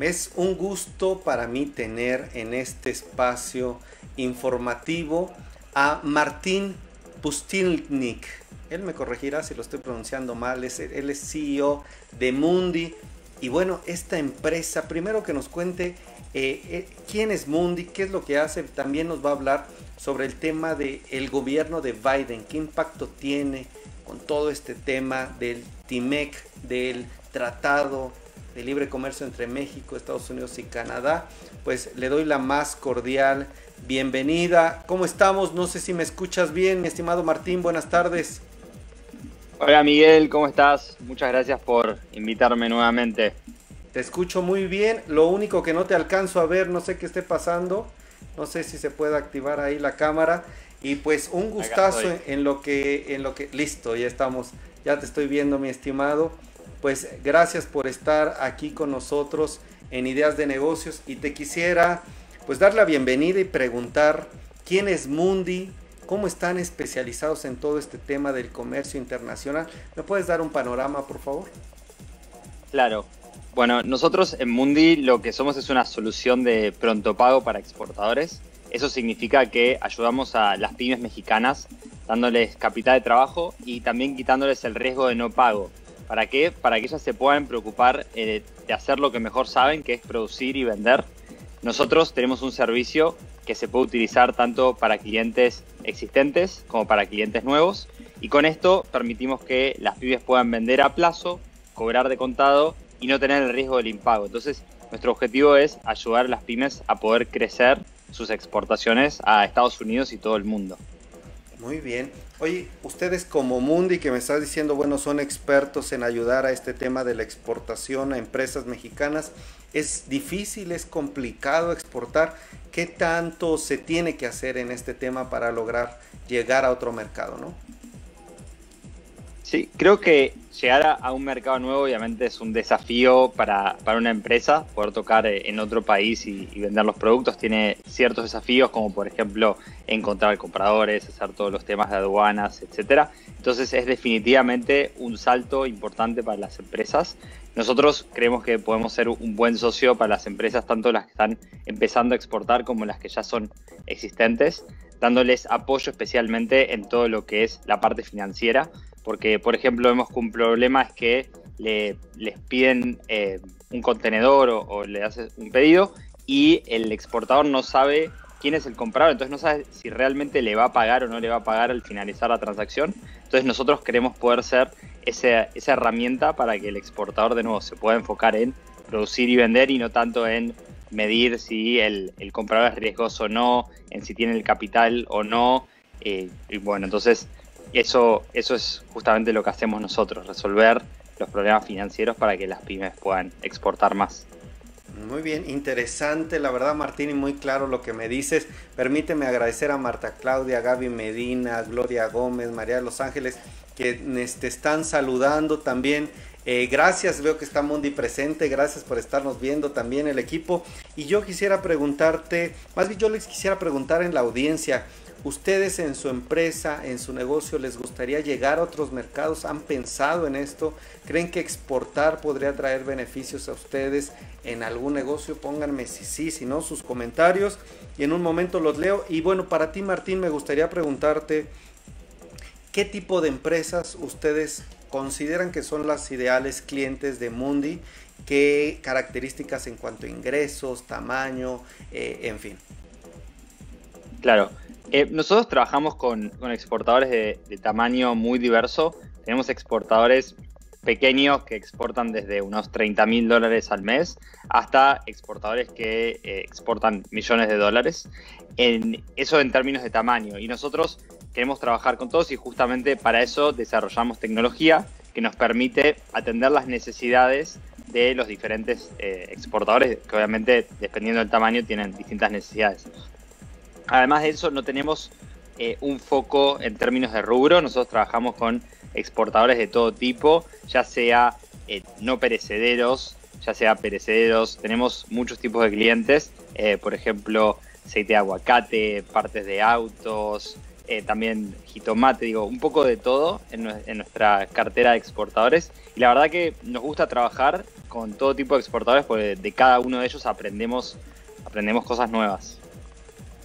Es un gusto para mí tener en este espacio informativo a Martín Pustilnik. Él me corregirá si lo estoy pronunciando mal. él es CEO de Mundi. Y bueno, esta empresa, primero que nos cuente eh, eh, quién es Mundi, qué es lo que hace. También nos va a hablar sobre el tema del el gobierno de Biden, qué impacto tiene con todo este tema del TIMEC, del Tratado de Libre Comercio entre México, Estados Unidos y Canadá. Pues le doy la más cordial bienvenida. ¿Cómo estamos? No sé si me escuchas bien, mi estimado Martín. Buenas tardes. Hola Miguel, ¿cómo estás? Muchas gracias por invitarme nuevamente. Te escucho muy bien. Lo único que no te alcanzo a ver, no sé qué esté pasando. No sé si se puede activar ahí la cámara. Y pues un gustazo en, lo que, en lo que, listo, ya estamos, ya te estoy viendo, mi estimado. Pues gracias por estar aquí con nosotros en Ideas de Negocios y te quisiera pues dar la bienvenida y preguntar quién es Mundi, cómo están especializados en todo este tema del comercio internacional. ¿Me puedes dar un panorama, por favor? Claro. Bueno, nosotros en Mundi lo que somos es una solución de pronto pago para exportadores. Eso significa que ayudamos a las pymes mexicanas dándoles capital de trabajo y también quitándoles el riesgo de no pago. ¿Para qué? Para que ellas se puedan preocupar eh, de hacer lo que mejor saben, que es producir y vender nosotros tenemos un servicio que se puede utilizar tanto para clientes existentes como para clientes nuevos y con esto permitimos que las pymes puedan vender a plazo, cobrar de contado y no tener el riesgo del impago. Entonces, nuestro objetivo es ayudar a las pymes a poder crecer sus exportaciones a Estados Unidos y todo el mundo. Muy bien. Oye, ustedes como Mundi, que me estás diciendo, bueno, son expertos en ayudar a este tema de la exportación a empresas mexicanas. ¿Es difícil, es complicado exportar? ¿Qué tanto se tiene que hacer en este tema para lograr llegar a otro mercado, no? Sí, creo que llegar a, un mercado nuevo obviamente es un desafío para, una empresa, poder tocar eh, en otro país y, vender los productos tiene ciertos desafíos como por ejemplo encontrar compradores, hacer todos los temas de aduanas, etcétera. Entonces es definitivamente un salto importante para las empresas. Nosotros creemos que podemos ser un buen socio para las empresas, tanto las que están empezando a exportar como las que ya son existentes, dándoles apoyo especialmente en todo lo que es la parte financiera porque, por ejemplo, vemos que un problema es que le, les piden eh, un contenedor o, le haces un pedido y el exportador no sabe quién es el comprador, entonces no sabe si realmente le va a pagar o no le va a pagar al finalizar la transacción. Entonces nosotros queremos poder ser esa, esa herramienta para que el exportador de nuevo se pueda enfocar en producir y vender y no tanto en medir si el, el comprador es riesgoso o no, en si tiene el capital o no. Eh, y bueno, entonces eso, eso es justamente lo que hacemos nosotros, resolver los problemas financieros para que las pymes puedan exportar más. Muy bien, interesante, la verdad Martín, y muy claro lo que me dices. Permíteme agradecer a Marta Claudia, Gaby Medina, Gloria Gómez, María de los Ángeles, que te este, están saludando también. Eh, gracias, veo que está Mundi presente, gracias por estarnos viendo también el equipo. Y yo quisiera preguntarte, más bien yo les quisiera preguntar en la audiencia, ¿Ustedes en su empresa, en su negocio, les gustaría llegar a otros mercados? ¿Han pensado en esto? ¿Creen que exportar podría traer beneficios a ustedes en algún negocio? Pónganme si sí, si no, sus comentarios y en un momento los leo. Y bueno, para ti Martín, me gustaría preguntarte, ¿qué tipo de empresas ustedes consideran que son las ideales clientes de Mundi? ¿Qué características en cuanto a ingresos, tamaño, eh, en fin? Claro, eh, nosotros trabajamos con, exportadores de, tamaño muy diverso. Tenemos exportadores pequeños que exportan desde unos 30 mil dólares al mes hasta exportadores que eh, exportan millones de dólares. En, eso en términos de tamaño. Y nosotros queremos trabajar con todos y justamente para eso desarrollamos tecnología que nos permite atender las necesidades de los diferentes eh, exportadores, que obviamente dependiendo del tamaño tienen distintas necesidades. Además de eso, no tenemos eh, un foco en términos de rubro. Nosotros trabajamos con exportadores de todo tipo, ya sea eh, no perecederos, ya sea perecederos. Tenemos muchos tipos de clientes, eh, por ejemplo, aceite de aguacate, partes de autos, eh, también jitomate, digo, un poco de todo en, nuestra cartera de exportadores. Y la verdad que nos gusta trabajar con todo tipo de exportadores porque de cada uno de ellos aprendemos, aprendemos cosas nuevas.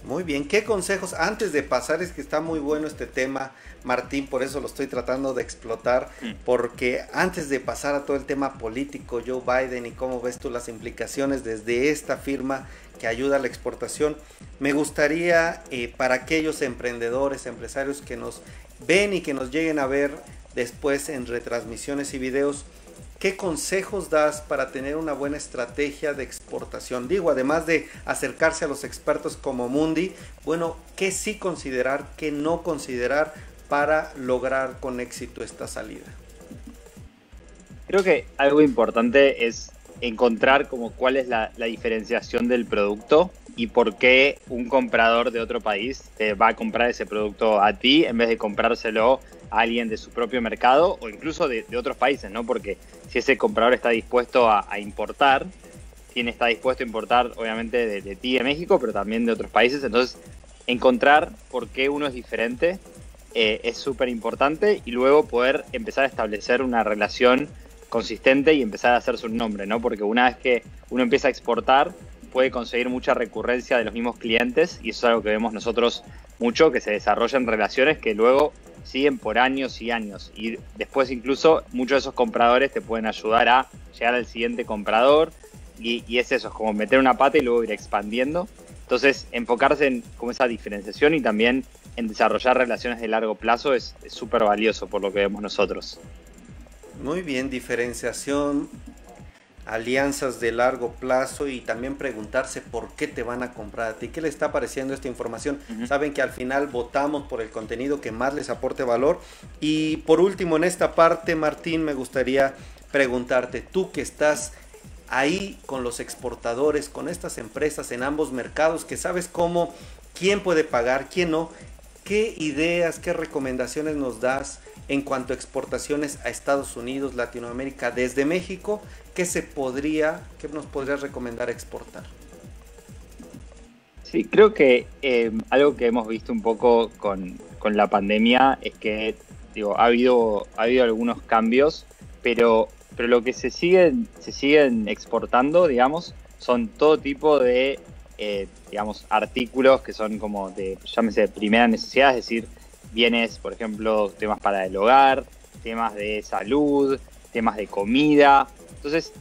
Muy bien, ¿qué consejos? Antes de pasar, es que está muy bueno este tema, Martín, por eso lo estoy tratando de explotar, mm. porque antes de pasar a todo el tema político, Joe Biden y cómo ves tú las implicaciones desde esta firma que ayuda a la exportación. Me gustaría eh, para aquellos emprendedores, empresarios que nos ven y que nos lleguen a ver después en retransmisiones y videos, ¿qué consejos das para tener una buena estrategia de exportación? Digo, además de acercarse a los expertos como Mundi, bueno, ¿qué sí considerar, qué no considerar para lograr con éxito esta salida? Creo que algo importante es encontrar como cuál es la, diferenciación del producto y por qué un comprador de otro país te va a comprar ese producto a ti en vez de comprárselo a alguien de su propio mercado o incluso de, otros países, ¿no? Porque si ese comprador está dispuesto a, importar, tiene está dispuesto a importar obviamente de, ti de México, pero también de otros países, entonces encontrar por qué uno es diferente eh, es súper importante y luego poder empezar a establecer una relación consistente y empezar a hacerse un nombre, ¿no? Porque una vez que uno empieza a exportar, puede conseguir mucha recurrencia de los mismos clientes y eso es algo que vemos nosotros mucho, que se desarrollan relaciones que luego siguen por años y años. Y después incluso muchos de esos compradores te pueden ayudar a llegar al siguiente comprador y, es eso, es como meter una pata y luego ir expandiendo. Entonces, enfocarse en como esa diferenciación y también en desarrollar relaciones de largo plazo es súper valioso por lo que vemos nosotros. Muy bien, diferenciación, alianzas de largo plazo y también preguntarse por qué te van a comprar a ti, qué le está pareciendo esta información. Saben que al final votamos por el contenido que más les aporte valor. Y por último, en esta parte, Martín, me gustaría preguntarte, tú que estás ahí con los exportadores, con estas empresas en ambos mercados, que sabes cómo, quién puede pagar, quién no, qué ideas, qué recomendaciones nos das en cuanto a exportaciones a Estados Unidos, Latinoamérica, desde México, ¿qué se podría, qué nos podrías recomendar exportar? Sí, creo que eh, algo que hemos visto un poco con, la pandemia es que digo, ha habido, ha habido algunos cambios, pero, pero lo que se siguen, se siguen exportando, digamos, son todo tipo de eh, digamos, artículos que son como de, llámese, primera necesidad, es decir, bienes, por ejemplo, temas para el hogar, temas de salud, temas de comida. Entonces,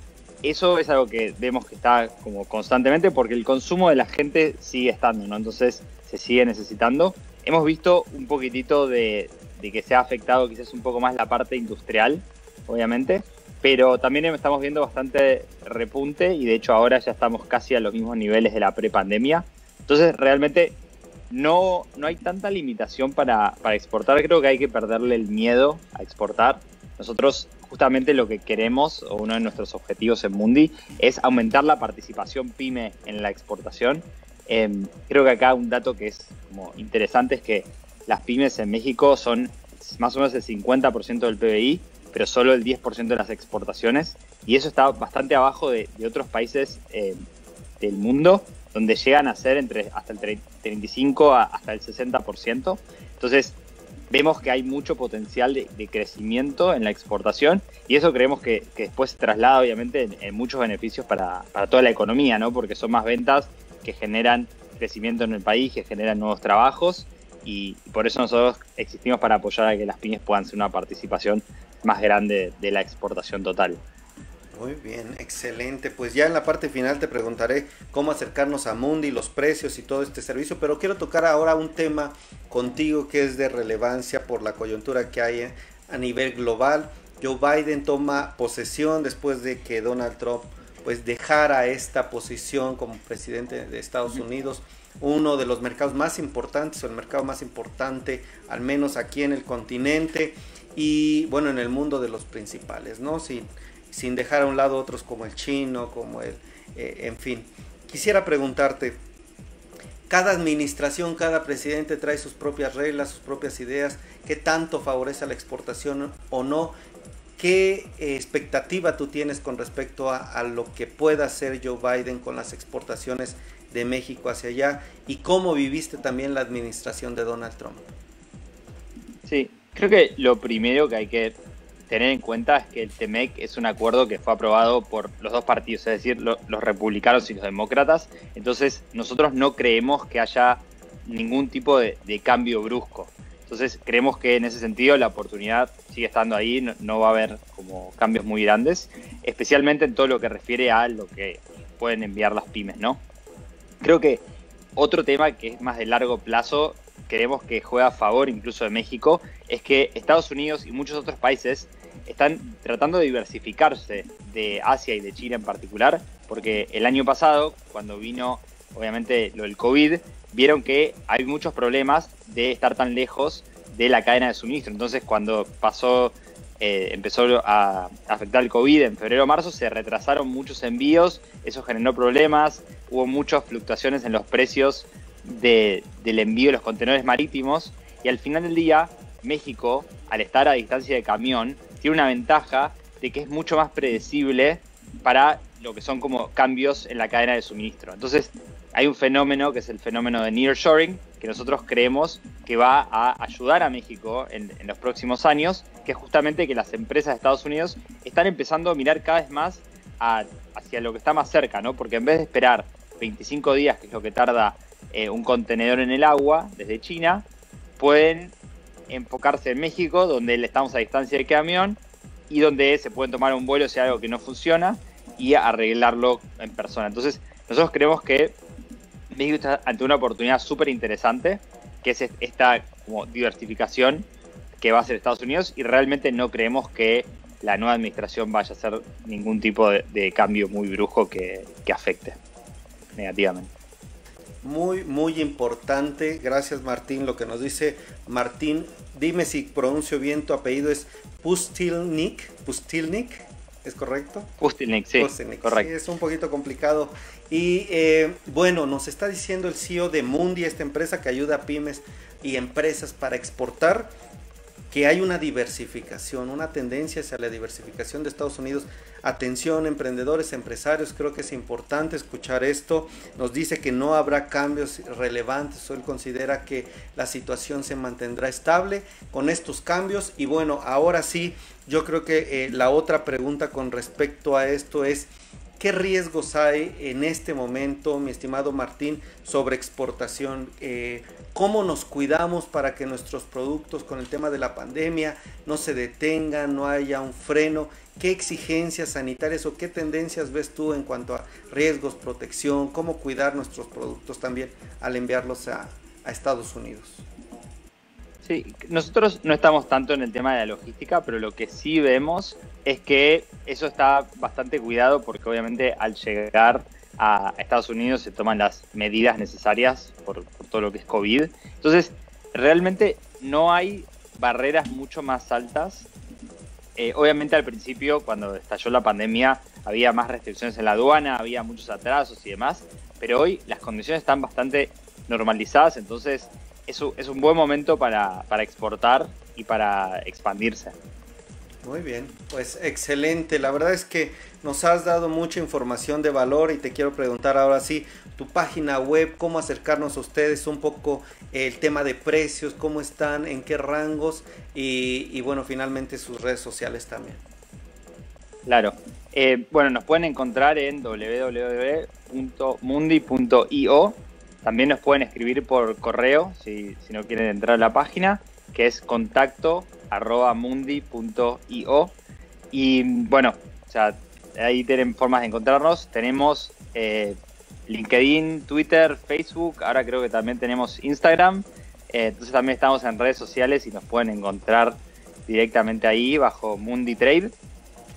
eso es algo que vemos que está como constantemente porque el consumo de la gente sigue estando, ¿no? Entonces, se sigue necesitando. Hemos visto un poquitito de, de que se ha afectado quizás un poco más la parte industrial, obviamente, pero también estamos viendo bastante repunte y de hecho ahora ya estamos casi a los mismos niveles de la prepandemia. Entonces, realmente no, no hay tanta limitación para, exportar. Creo que hay que perderle el miedo a exportar. Nosotros justamente lo que queremos, o uno de nuestros objetivos en Mundi, es aumentar la participación pyme en la exportación. Em, creo que acá un dato que es como interesante es que las pymes en México son más o menos el 50% del PBI, pero solo el 10% de las exportaciones. Y eso está bastante abajo de, otros países em, del mundo donde llegan a ser entre hasta el 35 hasta el 60%. Entonces, vemos que hay mucho potencial de, crecimiento en la exportación y eso creemos que, después se traslada obviamente en, muchos beneficios para, toda la economía, ¿no? Porque son más ventas que generan crecimiento en el país, que generan nuevos trabajos y por eso nosotros existimos para apoyar a que las pymes puedan ser una participación más grande de la exportación total. Muy bien, excelente. Pues ya en la parte final te preguntaré cómo acercarnos a Mundi, los precios y todo este servicio, pero quiero tocar ahora un tema contigo que es de relevancia por la coyuntura que hay a nivel global. Joe Biden toma posesión después de que Donald Trump pues dejara esta posición como presidente de Estados Unidos, uno de los mercados más importantes o el mercado más importante, al menos aquí en el continente y bueno, en el mundo de los principales, ¿no? Sin, sin dejar a un lado otros como el chino, como el, eh, en fin. Quisiera preguntarte, cada administración, cada presidente trae sus propias reglas, sus propias ideas, qué tanto favorece la exportación o no, qué eh, expectativa tú tienes con respecto a, a, lo que pueda hacer Joe Biden con las exportaciones de México hacia allá y cómo viviste también la administración de Donald Trump. Creo que lo primero que hay que tener en cuenta es que el TEMEC es un acuerdo que fue aprobado por los dos partidos, es decir, los republicanos y los demócratas. Entonces, nosotros no creemos que haya ningún tipo de, cambio brusco. Entonces, creemos que en ese sentido la oportunidad sigue estando ahí, no, va a haber como cambios muy grandes, especialmente en todo lo que refiere a lo que pueden enviar las pymes, ¿no? Creo que otro tema que es más de largo plazo creemos que juega a favor incluso de México es que Estados Unidos y muchos otros países están tratando de diversificarse de Asia y de China en particular, porque el año pasado, cuando vino obviamente lo del COVID, vieron que hay muchos problemas de estar tan lejos de la cadena de suministro. Entonces, cuando pasó, eh, empezó a afectar el COVID en febrero o marzo, se retrasaron muchos envíos, eso generó problemas, hubo muchas fluctuaciones en los precios del envío de los contenedores marítimos y al final del día México, al estar a distancia de camión, tiene una ventaja de que es mucho más predecible para lo que son como cambios en la cadena de suministro. Entonces, hay un fenómeno que es el fenómeno de nearshoring, que nosotros creemos que va a ayudar a México en, los próximos años, que es justamente que las empresas de Estados Unidos están empezando a mirar cada vez más hacia lo que está más cerca, ¿no? Porque en vez de esperar 25 días, que es lo que tarda eh, un contenedor en el agua desde China, pueden enfocarse en México, donde estamos a distancia de camión y donde se pueden tomar un vuelo si hay algo que no funciona y arreglarlo en persona. Entonces, nosotros creemos que México está ante una oportunidad súper interesante, que es esta como diversificación que va a hacer Estados Unidos y realmente no creemos que la nueva administración vaya a hacer ningún tipo de, cambio muy brusco que afecte negativamente. Muy, muy importante. Gracias Martín. Lo que nos dice Martín, dime si pronuncio bien tu apellido, es Pustilnik. Pustilnik, ¿es correcto? Pustilnik, sí. correcto. es un poquito complicado. Y eh, bueno, nos está diciendo el CEO de Mundi, esta empresa que ayuda a pymes y empresas para exportar que hay una diversificación, una tendencia hacia la diversificación de Estados Unidos. Atención, emprendedores, empresarios, creo que es importante escuchar esto. Nos dice que no habrá cambios relevantes, él considera que la situación se mantendrá estable con estos cambios. Y bueno, ahora sí, yo creo que eh, la otra pregunta con respecto a esto es, ¿Qué riesgos hay en este momento, mi estimado Martín, sobre exportación? Eh, ¿Cómo nos cuidamos para que nuestros productos con el tema de la pandemia no se detengan, no haya un freno? ¿Qué exigencias sanitarias o qué tendencias ves tú en cuanto a riesgos, protección? ¿Cómo cuidar nuestros productos también al enviarlos a, a Estados Unidos? Sí, nosotros no estamos tanto en el tema de la logística, pero lo que sí vemos es que eso está bastante cuidado porque obviamente al llegar a Estados Unidos se toman las medidas necesarias por, todo lo que es COVID. Entonces, realmente no hay barreras mucho más altas. Eh, obviamente al principio, cuando estalló la pandemia, había más restricciones en la aduana, había muchos atrasos y demás, pero hoy las condiciones están bastante normalizadas, entonces es un, es un buen momento para, para exportar y para expandirse. Muy bien, pues excelente. La verdad es que nos has dado mucha información de valor y te quiero preguntar ahora sí, tu página web, cómo acercarnos a ustedes, un poco el tema de precios, cómo están, en qué rangos y, y bueno, finalmente sus redes sociales también. Claro. Eh, bueno, nos pueden encontrar en www.mundi.io también nos pueden escribir por correo si, no quieren entrar a la página, que es contacto mundi.io. Y bueno, ahí tienen formas de encontrarnos. Tenemos eh, LinkedIn, Twitter, Facebook, ahora creo que también tenemos Instagram. Eh, entonces también estamos en redes sociales y nos pueden encontrar directamente ahí bajo Mundi Trade.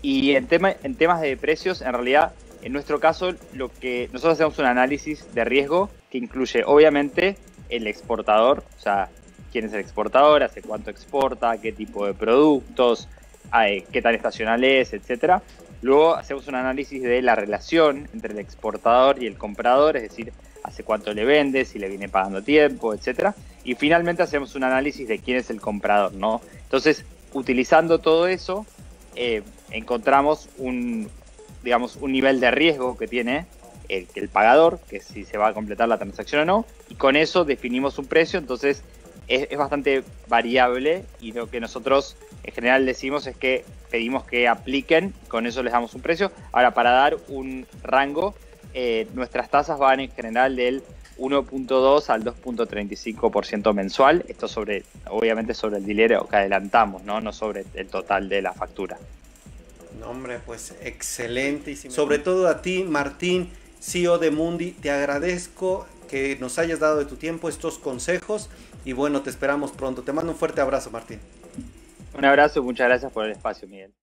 Y en, tema, en temas de precios, en realidad en nuestro caso, lo que nosotros hacemos un análisis de riesgo que incluye, obviamente, el exportador, o sea, quién es el exportador, hace cuánto exporta, qué tipo de productos, qué tan estacional es, etcétera. Luego hacemos un análisis de la relación entre el exportador y el comprador, es decir, hace cuánto le vende, si le viene pagando tiempo, etcétera. Y finalmente hacemos un análisis de quién es el comprador, ¿no? Entonces, utilizando todo eso, eh, encontramos un, digamos, un nivel de riesgo que tiene el, el pagador, que si se va a completar la transacción o no, y con eso definimos un precio, entonces es, bastante variable y lo que nosotros en general decimos es que pedimos que apliquen, con eso les damos un precio. Ahora, para dar un rango, eh, nuestras tasas van en general del 1.2 al 2.35% mensual. Esto sobre, obviamente sobre el dinero que adelantamos, ¿no? no sobre el total de la factura. No, hombre, pues excelente. Sobre todo a ti, Martín, CEO de Mundi, te agradezco que nos hayas dado de tu tiempo estos consejos y bueno, te esperamos pronto. Te mando un fuerte abrazo, Martín. Un abrazo, muchas gracias por el espacio, Miguel.